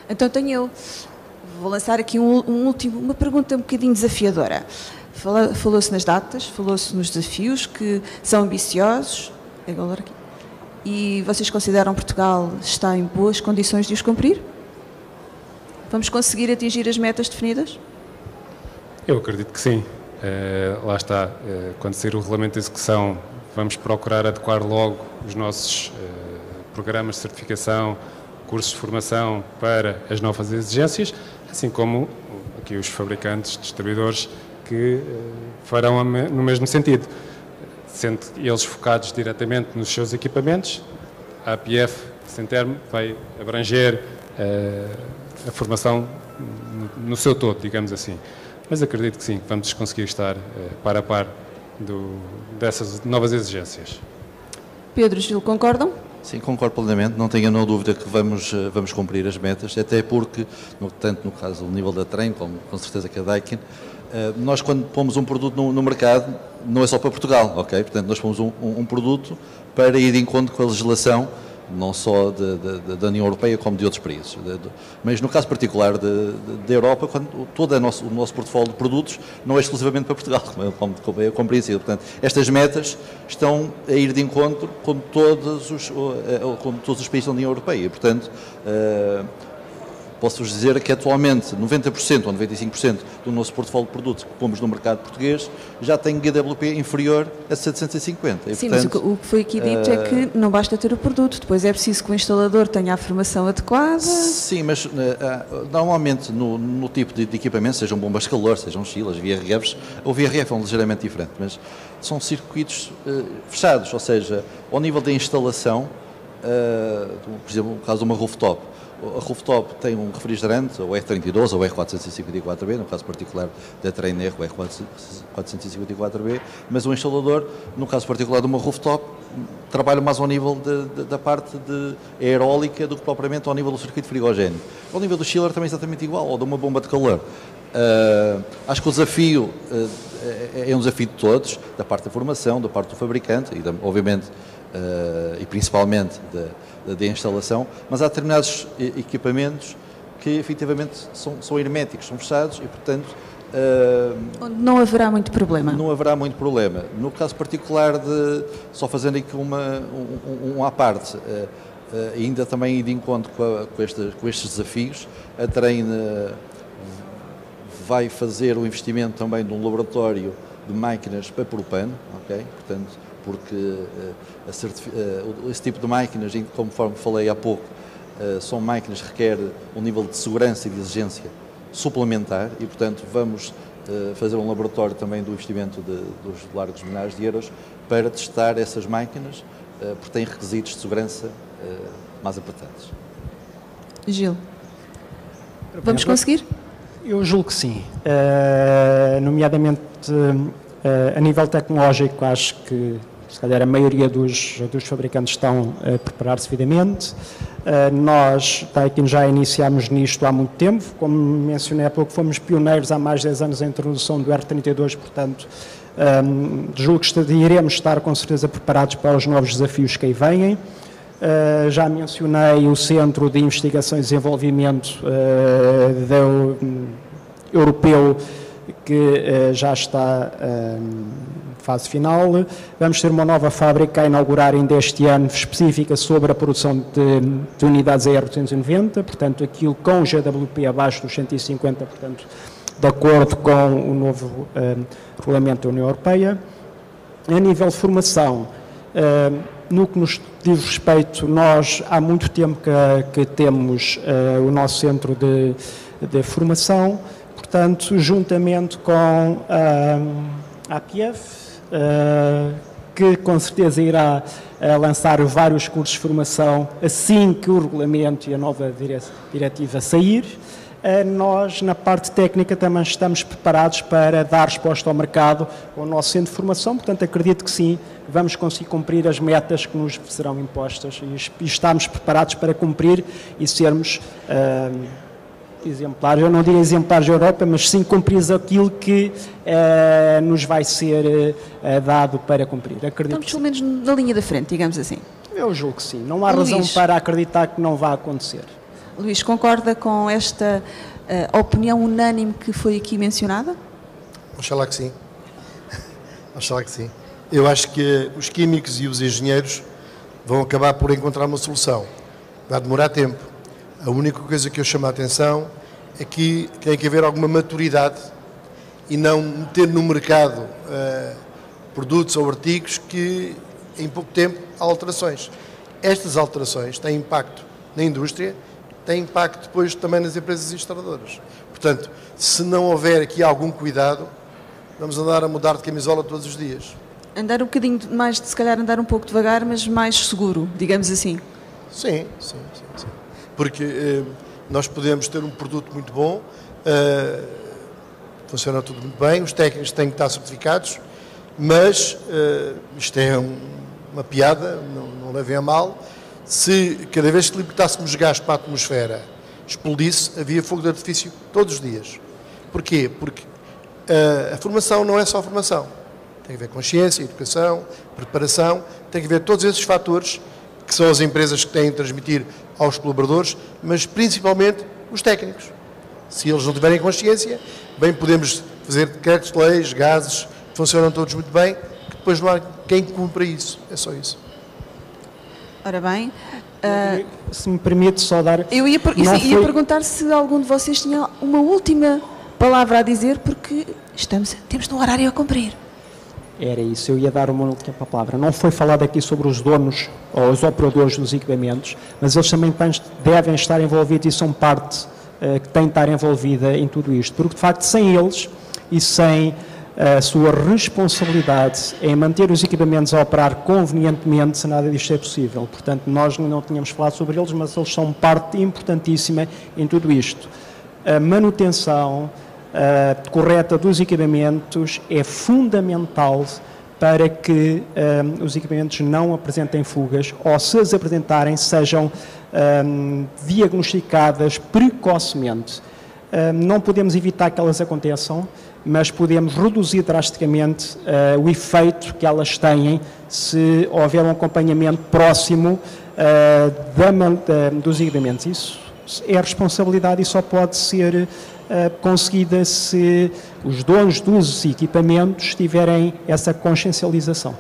Então tenho eu. Vou lançar aqui um, um último, uma pergunta um bocadinho desafiadora. Falou-se nas datas, falou-se nos desafios que são ambiciosos. É aqui. E vocês consideram Portugal está em boas condições de os cumprir? Vamos conseguir atingir as metas definidas? Eu acredito que sim. Uh, lá está, uh, quando sair o regulamento de execução, vamos procurar adequar logo os nossos uh, programas de certificação, cursos de formação para as novas exigências assim como aqui os fabricantes, distribuidores, que eh, farão no mesmo sentido, sendo eles focados diretamente nos seus equipamentos. A APF, sem termo, vai abranger uh, a formação no, seu todo, digamos assim. Mas acredito que sim, vamos conseguir estar uh, par a par do, dessas novas exigências. Pedro, Gil, concordam? Sim, concordo plenamente. Não tenho dúvida que vamos, eh, vamos cumprir as metas, até porque, no, tanto no caso do nível da trem, como com certeza que a Daikin, eh, nós quando pomos um produto no, no, mercado, não é só para Portugal, ok? Portanto, nós pomos um, um, um produto para ir de encontro com a legislação não só da União Europeia como de outros países. De, de, mas no caso particular da Europa, quando todo nosso, o nosso portfólio de produtos não é exclusivamente para Portugal, como, como, como é compreensível. Portanto, estas metas estão a ir de encontro com todos os, eh, com todos os países da União Europeia. Portanto, uh, Posso-vos dizer que atualmente 90% ou 95% do nosso portfólio de produtos que pomos no mercado português já tem GWP inferior a 750. E, Sim, portanto, mas o que foi aqui dito uh, é que não basta ter o produto, depois é preciso que o instalador tenha a formação adequada. Sim, mas uh, uh, normalmente no, no, tipo de, de, equipamento, sejam bombas de calor, sejam chilas, VRFs, o VRF é um ligeiramente diferente, mas são circuitos fechados, ou seja, ao nível da instalação, por exemplo, no caso de uma rooftop, a rooftop tem um refrigerante, o R32 ou o R454B, no caso particular da Trainer, o R454B, mas o instalador, no caso particular de uma rooftop, trabalha mais ao nível de, de, da parte de aerólica do que propriamente ao nível do circuito frigogéneo. Ao nível do chiller também é exatamente igual, ou de uma bomba de calor. Uh, acho que o desafio uh, é, é um desafio de todos, da parte da formação, da parte do fabricante e, da, obviamente, uh, e principalmente da, da, instalação, mas há determinados equipamentos que efetivamente são, são herméticos, são fechados e, portanto. Uh, não haverá muito problema. Não haverá muito problema. No caso particular de, só fazendo aqui uma, um, um à parte, uh, uh, ainda também de encontro com, a, com, este, com, estes desafios, a Train vai fazer o investimento também de um laboratório de máquinas para propano, ok? Portanto, porque uh, uh, esse tipo de máquinas, conforme falei há pouco, uh, são máquinas que requerem um nível de segurança e de exigência suplementar e, portanto, vamos fazer um laboratório também do investimento de, dos largos milhares de euros para testar essas máquinas, porque têm requisitos de segurança mais apertados. Gil, vamos conseguir? Eu julgo que sim. Uh, nomeadamente, uh, a nível tecnológico, acho que se calhar a maioria dos, dos fabricantes estão a preparar-se devidamente. Uh, nós, Taikin, já iniciámos nisto há muito tempo. Como mencionei há pouco, fomos pioneiros há mais de 10 anos na introdução do R32, portanto, um, julgo que iremos estar com certeza preparados para os novos desafios que aí vêm. Uh, já mencionei o Centro de Investigação e Desenvolvimento uh, do, um, europeu que uh, já está fase final. Vamos ter uma nova fábrica a inaugurar ainda este ano específica sobre a produção de, de unidades AR290, portanto aquilo com o GWP abaixo dos 150, portanto de acordo com o novo regulamento da União Europeia. A nível de formação, no que nos diz respeito, nós há muito tempo que, que temos uh, o nosso centro de, de, formação, portanto, juntamente com a APF, uh, que com certeza irá uh, lançar vários cursos de formação assim que o regulamento e a nova diretiva sair. Eh, nós, na parte técnica, também estamos preparados para dar resposta ao mercado, ao nosso centro de formação, portanto, acredito que sim, vamos conseguir cumprir as metas que nos serão impostas e estamos preparados para cumprir e sermos uh, exemplares, eu não diria exemplares da Europa, mas sim cumprir aquilo que uh, nos vai ser uh, dado para cumprir. Acredito Estamos pelo menos na linha da frente, digamos assim. Eu julgo que sim, não há Luís. razão para acreditar que não vai acontecer. Luís, concorda com esta uh, opinião unânime que foi aqui mencionada? Oxalá que sim. Oxalá que sim. Eu acho que os químicos e os engenheiros vão acabar por encontrar uma solução. Vai demorar tempo. A única coisa que eu chamo a atenção é que tem que haver alguma maturidade e não meter no mercado uh, produtos ou artigos que em pouco tempo há alterações. Estas alterações têm impacto na indústria tem impacto depois também nas empresas instaladoras. Portanto, se não houver aqui algum cuidado, vamos andar a mudar de camisola todos os dias. Andar um bocadinho mais, se calhar andar um pouco devagar, mas mais seguro, digamos assim. Sim, sim, sim. sim. Porque eh, nós podemos ter um produto muito bom, eh, funciona tudo muito bem, os técnicos têm que estar certificados, mas eh, isto é um, uma piada, não, não levem a mal, se cada vez que limitássemos gás para a atmosfera explodisse, havia fogo de artifício todos os dias. Porquê? Porque uh, a formação não é só formação. Tem que ver consciência, educação, preparação, tem que ver todos esses fatores que são as empresas que têm de transmitir aos colaboradores, mas principalmente os técnicos. Se eles não tiverem consciência, bem podemos fazer decretos, leis, gases, funcionam todos muito bem, que depois não há quem cumpra isso. É só isso. Ora bem. Uh, se me permite só dar. Eu ia, per ia perguntar se algum de vocês tinha uma última palavra a dizer, porque estamos, temos um horário a cumprir. Era isso, eu ia dar uma última palavra. Não foi falado aqui sobre os donos ou os operadores dos equipamentos, mas eles também devem estar envolvidos e são parte uh, que tem de estar envolvida em tudo isto, porque de facto sem eles e sem a sua responsabilidade em manter os equipamentos a operar convenientemente, se nada disto é possível. Portanto, nós não tínhamos falado sobre eles, mas eles são parte importantíssima em tudo isto. A manutenção uh, correta dos equipamentos é fundamental para que um, os equipamentos não apresentem fugas ou, se as apresentarem, sejam um, diagnosticadas precocemente. Um, não podemos evitar que elas aconteçam, mas podemos reduzir drasticamente uh, o efeito que elas têm se houver um acompanhamento próximo uh, da, da, dos equipamentos. Isso é responsabilidade e só pode ser conseguida se os donos dos equipamentos tiverem essa consciencialização.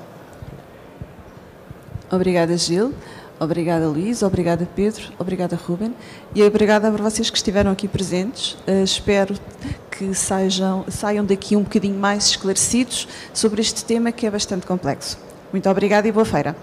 Obrigada, Gil. Obrigada, Luís. Obrigada, Pedro. Obrigada, Ruben. E obrigada para vocês que estiveram aqui presentes. Uh, espero que sejam, saiam daqui um bocadinho mais esclarecidos sobre este tema que é bastante complexo. Muito obrigada e boa feira.